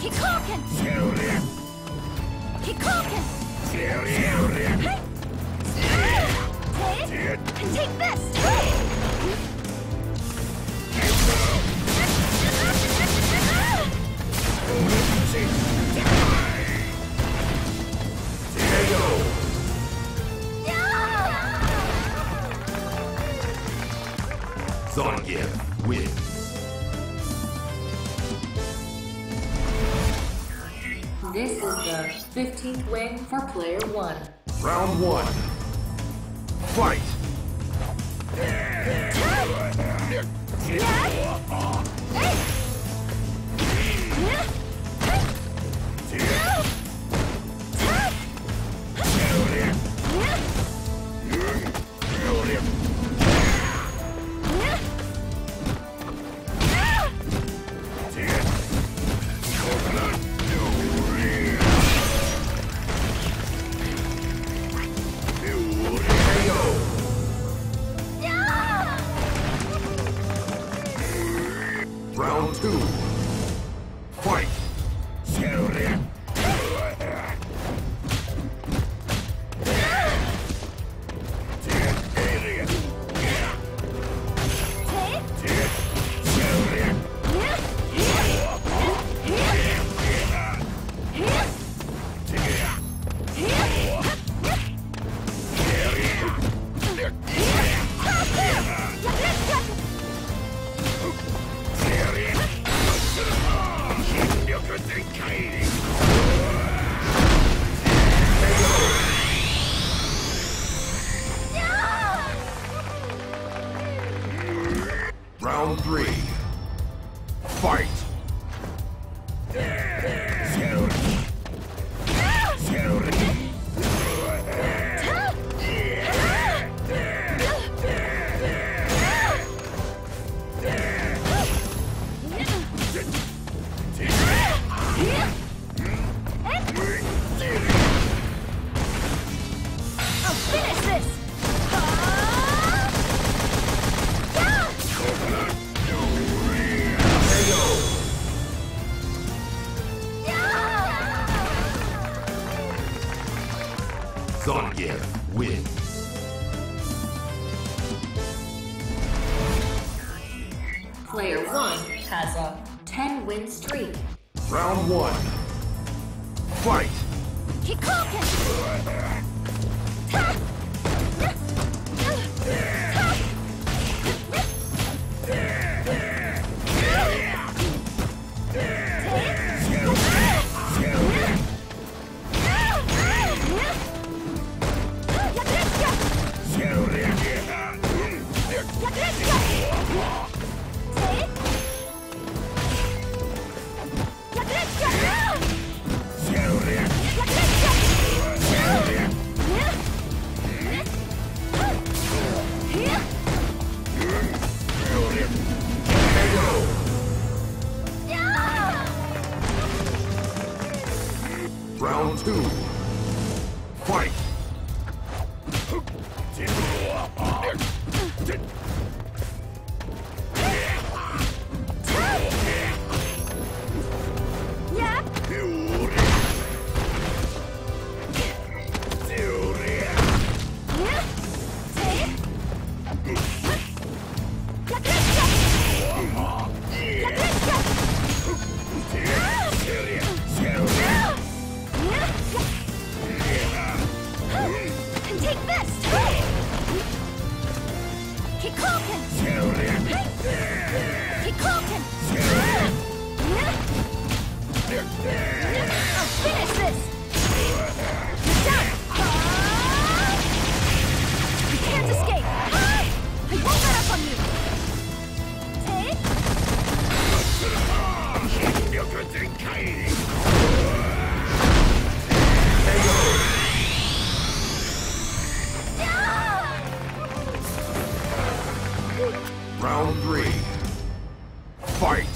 Kikoken! Kikoken! Hey! Take this! Hey! Wins. This is the 15th wing for player one. Round one. Fight! round three. Kikoken! three. Fight!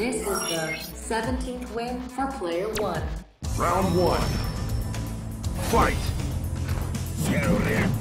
This is the 17th win for player one. Round one. Fight! Here!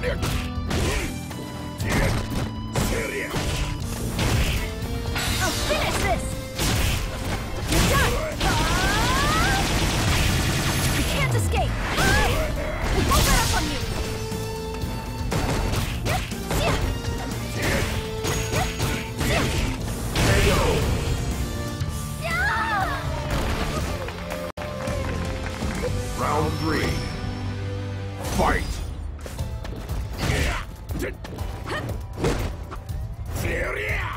I'll finish this! Can't escape! Let up on you! Round three. Fight! Фурия!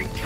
Round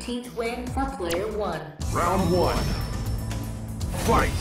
18th win for player one. Round one. Fight!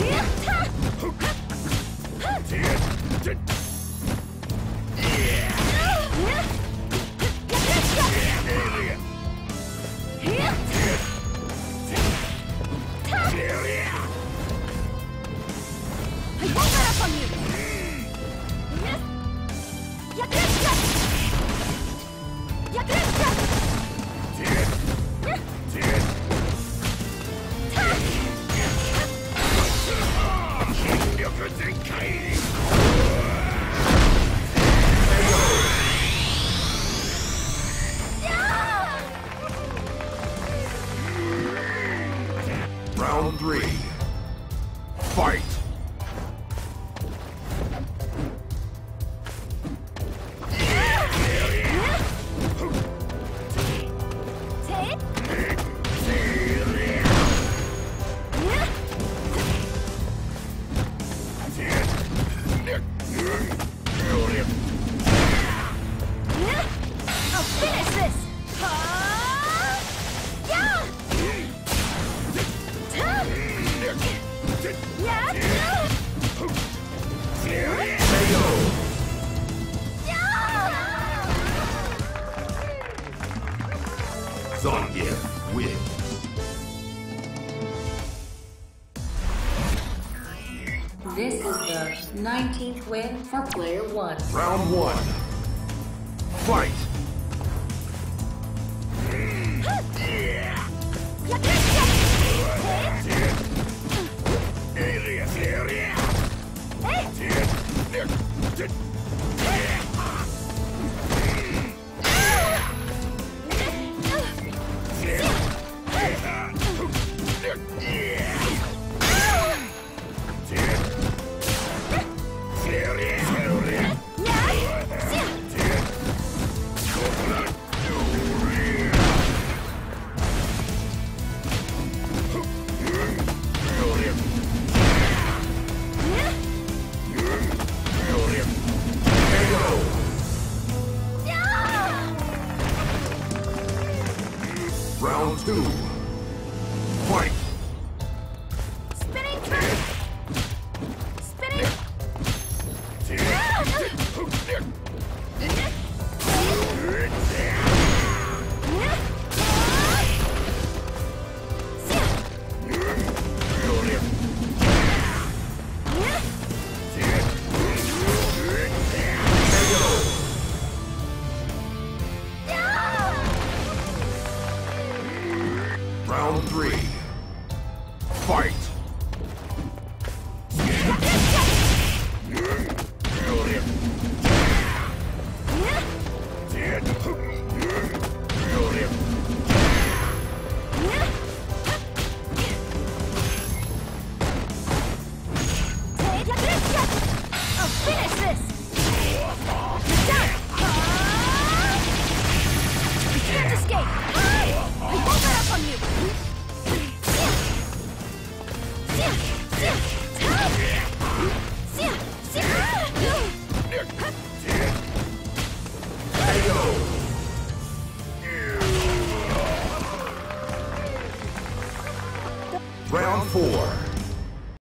I Round Wins. This is the 19th win for player one. Round one. Fight! round two.